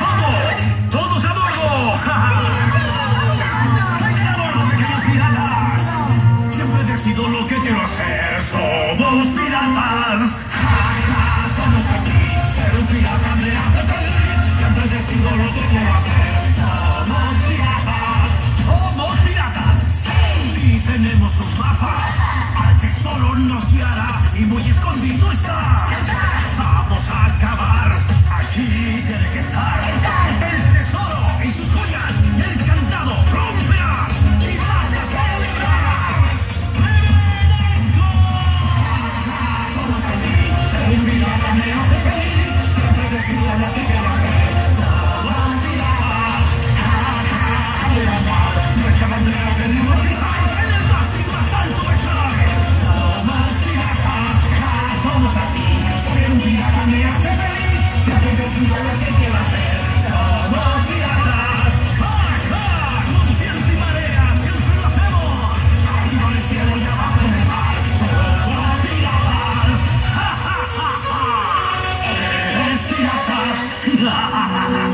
¡Vamos! ¡Todos piratas! Siempre decido lo que quiero hacer. ¡Somos piratas! Siempre decido lo que quiero hacer. Somos piratas. Somos piratas. Y tenemos un mapa. Al tesoro nos guiará y muy escondido está. Me hace feliz. Siempre decido lo que quiero hacer. Somos piratas. Viento y lo hacemos. El cielo. ¡Ja, ja, ja, ja!